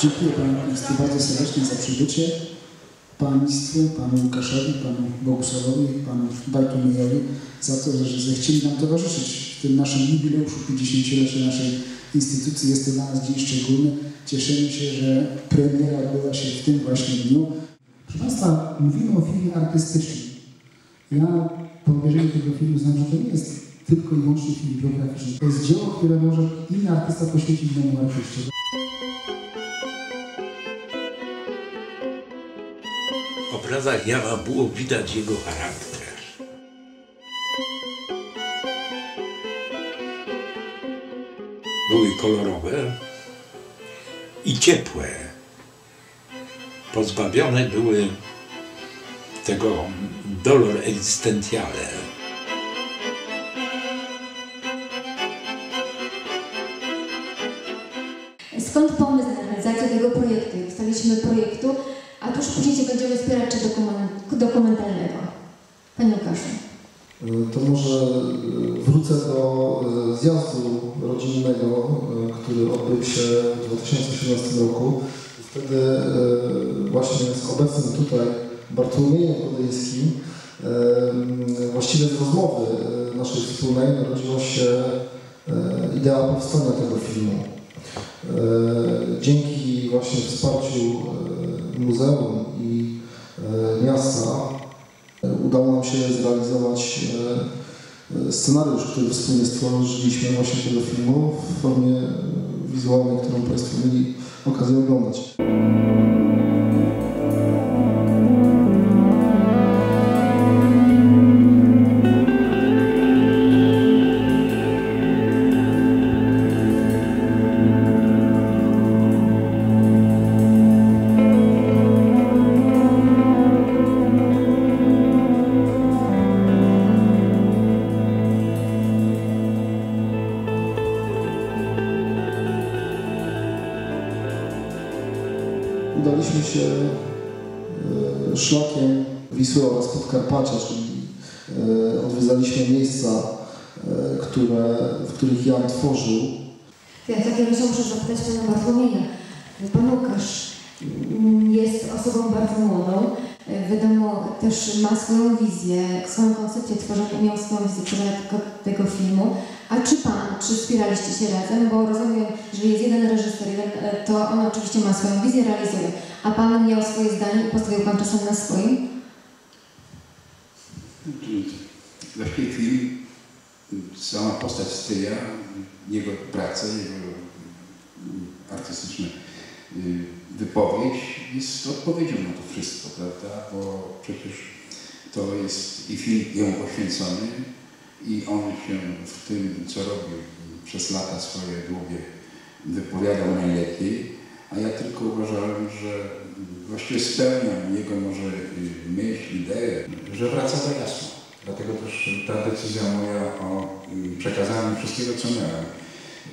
Dziękuję Państwu bardzo serdecznie za przybycie. Państwu, Panu Łukaszowi, Panu Bogusławowi, Panu Bartłomiejowi za to, że zechcieli nam towarzyszyć w tym naszym jubileuszu 50-lecia naszej instytucji. Jest to dla nas dzień szczególny. Cieszymy się, że premiera odbyła się w tym właśnie dniu. Proszę Państwa, mówimy o filmie artystycznym. Ja po obejrzeniu tego filmu znam, że to nie jest tylko i wyłącznie film biograficzny. To jest dzieło, które może inny artysta poświęcić innemu artyście. Obrazach Jawa było widać jego charakter. Były kolorowe i ciepłe. Pozbawione były tego dolor existentiale. Skąd pomysł na realizację tego projektu? Wstaliśmy projektu, a tuż później się będziemy wspierać czy dokument, dokumentalnego. Panie Łukaszu. To może e, wrócę do e, zjazdu rodzinnego, e, który odbył się w 2017 roku. Wtedy e, właśnie z obecnym tutaj Bartłomiejem Kodyńskim e, właściwie z rozmowy e, naszej wspólnej narodziła się e, idea powstania tego filmu. E, Dzięki właśnie wsparciu e, muzeum i e, miasta udało nam się zrealizować e, e, scenariusz, który wspólnie stworzyliśmy właśnie tego filmu w formie wizualnej, którą Państwo mieli okazję oglądać. Wisły oraz Podkarpacia, czyli e, odwiedzaliśmy miejsca, e, które, w których Jan tworzył. Ja takim razie muszę zapytać Pana Bartłomieja. Pan Łukasz mm, jest osobą bardzo młodą. Wiadomo, też ma swoją wizję, swoją koncepcję tworzenia, miał swoją wizję tego, tego filmu. A czy Pan, czy wspieraliście się razem? Bo rozumiem, że jest jeden reżyser, jeden, e, to on oczywiście ma swoją wizję, realizuje. A Pan miał swoje zdanie i postawił Pan czasem na swoim? W tej chwili sama postać Styja, jego praca, jego mm, artystyczna y, wypowiedź jest odpowiedzią na to wszystko, prawda? Bo przecież to jest i film jemu poświęcony i on się w tym, co robił przez lata swoje długie, wypowiadał najlepiej, a ja tylko uważałem, że właściwie spełniam jego może y, myśl, ideę, że wraca do jasno. Dlatego też ta decyzja moja o mm, przekazaniu wszystkiego, co miałem.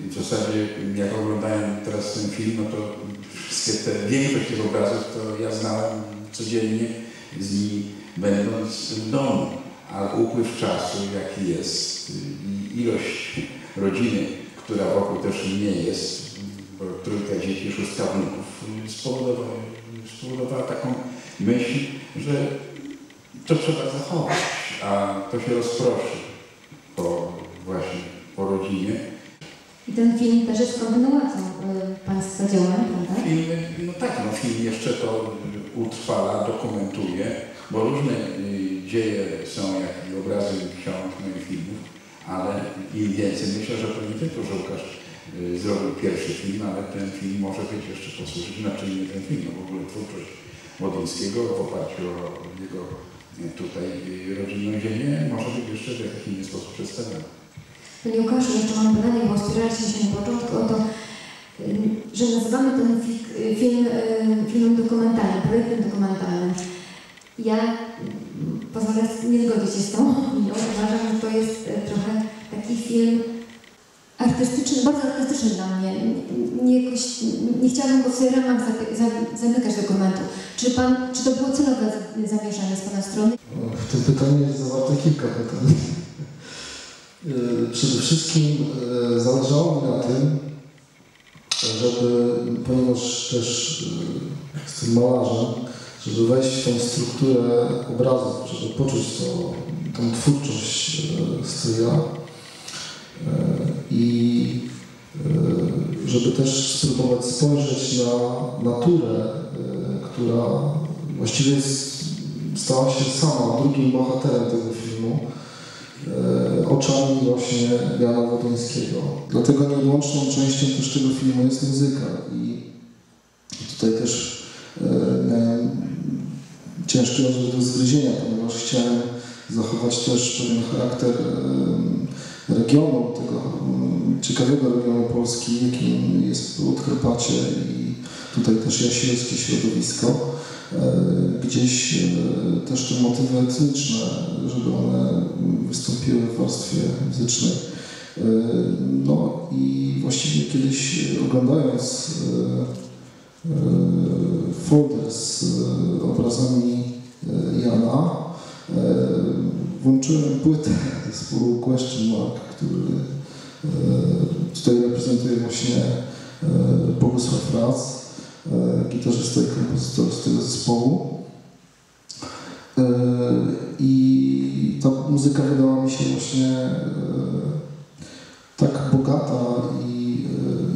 W zasadzie jak oglądałem teraz ten film, no to wszystkie te, większość tych obrazów to ja znałem codziennie z nimi będąc w domu. A upływ czasu, jaki jest i ilość rodziny, która wokół też nie jest, trójka dzieci, szóstka wnuków, spowodowała, spowodowała taką myśl, że to trzeba zachować, a to się rozproszy po właśnie po rodzinie. I ten film też jest kontynuacją y, Państwa działań, prawda? Film, no tak, no film jeszcze to utrwala, dokumentuje, bo różne y, dzieje są, jak i obrazy ksiąg, no i filmów, ale im więcej, myślę, że to nie tylko, że Łukasz zrobił pierwszy film, ale ten film może być jeszcze posłużyć, znaczy nie ten film, no w ogóle twórczość Łodyńskiego w oparciu o jego y, tutaj y, rodzinną ziemię może być jeszcze w jakiś inny sposób przedstawiona. Panie Łukaszu, jeszcze mam pytanie, bo spieraliśmy się na początku o to, y, że nazywamy ten fi- y, film y, filmem dokumentalnym, projektem dokumentalnym. Ja mm, pozwolę nie zgodzić się z tą opinią. Uważam, że to jest y, trochę taki film artystyczny, bardzo artystyczny dla mnie. Nie, jakoś, nie chciałabym go w swoich ramach za- za- zamykać dokumentu. Czy, pan, czy to było celowe za- zamierzenie z Pana strony? W tym pytaniu jest zawarte kilka pytań. E, Przede wszystkim e, zależało mi na tym, żeby, ponieważ też y, jestem malarzem, żeby wejść w tą strukturę obrazów, żeby poczuć to, tą twórczość stryja y, i y, żeby też spróbować spojrzeć na naturę, y, która właściwie jest, stała się sama drugim bohaterem tego filmu e, oczami właśnie Jana Wodońskiego. Dlatego nieodłączną częścią też tego filmu jest muzyka i tutaj też e, miałem ciężki orzech do zgryzienia, ponieważ chciałem zachować też pewien charakter e, regionu, tego mm, ciekawego regionu Polski, jakim jest Podkarpacie i tutaj też jasielskie środowisko. E, Gdzieś e, też te motywy etniczne, żeby one wystąpiły w warstwie muzycznej. E, No i właściwie kiedyś oglądając folder z obrazami Jana, włączyłem płytę zespołu Question Mark, który e, tutaj reprezentuje właśnie e, Bogusław Raz, e, gitarzysta i kompozytor z tego zespołu. I ta muzyka wydała mi się właśnie tak bogata i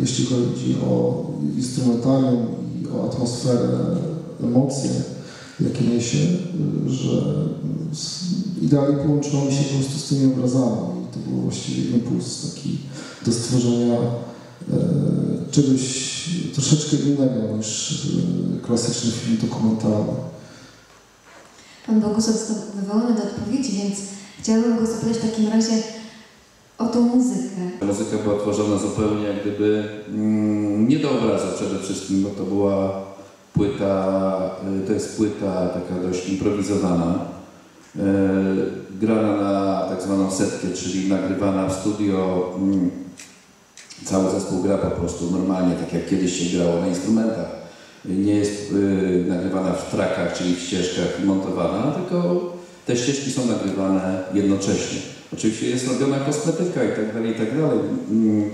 jeśli chodzi o instrumentarium i o atmosferę, emocje, jakie niesie, że idealnie połączyło mi się po prostu z tymi obrazami i to był właściwie impuls taki do stworzenia e, czegoś troszeczkę innego niż e, klasyczny film dokumentalny. Pan Bogusław został wywołany do odpowiedzi, więc chciałabym go zapytać w takim razie o tą muzykę. Muzyka była tworzona zupełnie jak gdyby mm, nie do obrazu przede wszystkim, bo to była płyta, y, to jest płyta taka dość improwizowana, y, grana na tak zwaną setkę, czyli nagrywana w studio. mm, Cały zespół gra po prostu normalnie, tak jak kiedyś się grało na instrumentach. Nie jest y, nagrywana w trakach, czyli w ścieżkach montowana, tylko te ścieżki są nagrywane jednocześnie. Oczywiście jest robiona kosmetyka i tak dalej, i tak dalej, mm,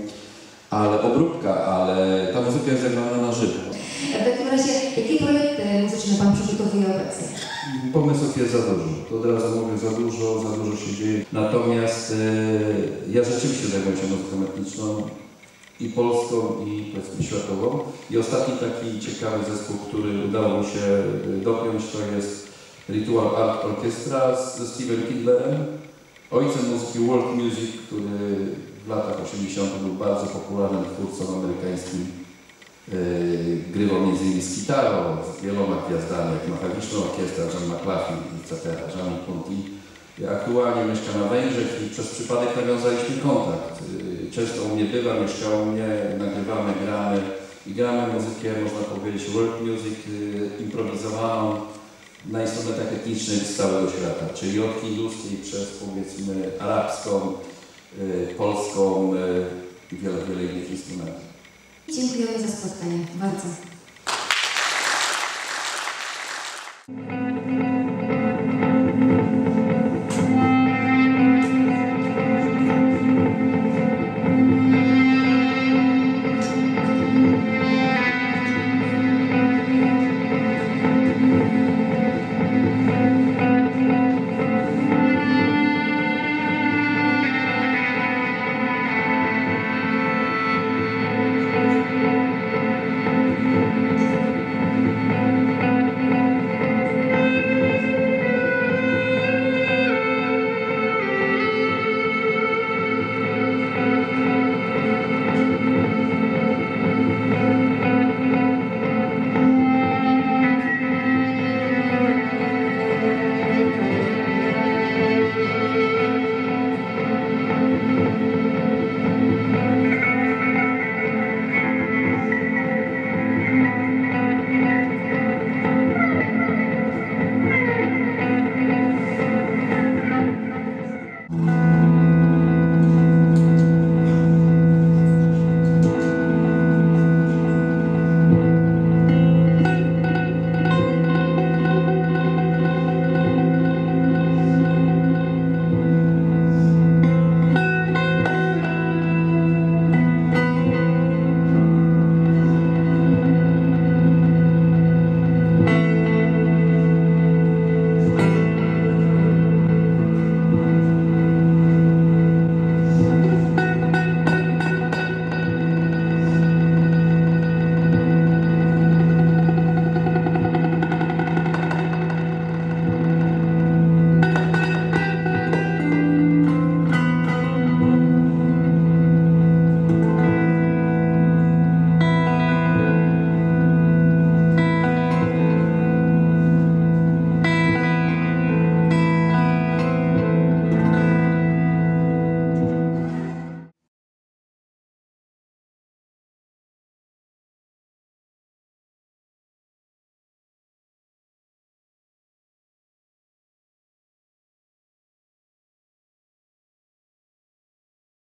ale obróbka, ale ta muzyka jest zagrana na żywo. W takim razie, jakie projekty muzyczne Pan przygotowuje obecnie? Pomysłów jest za dużo. To od razu mówię, za dużo, za dużo się dzieje. Natomiast e, ja rzeczywiście zajmuję się muzyką etniczną i polską, i powiedzmy światową. I ostatni taki ciekawy zespół, który udało mi się e, dopiąć, to jest Ritual Art Orchestra ze Steven Kidlerem, ojcem muzyki world music, który w latach 80. był bardzo popularnym twórcą amerykańskim. Yy, grywał m.in. z gitarą, z wieloma gwiazdami, jak Machawiczną Orkiestrę, John McLaughlin, etc., Jean Conti. Aktualnie mieszka na Węgrzech i przez przypadek nawiązaliśmy kontakt. Yy, Często u mnie bywa, mieszkał u mnie, nagrywamy, gramy i gramy muzykę, można powiedzieć, world music, yy, improwizowaną na instrumentach etnicznych z całego świata, czyli od hinduskiej przez powiedzmy arabską, polską i wiele, wiele innych instrumentów. Dziękujemy za spotkanie. Bardzo.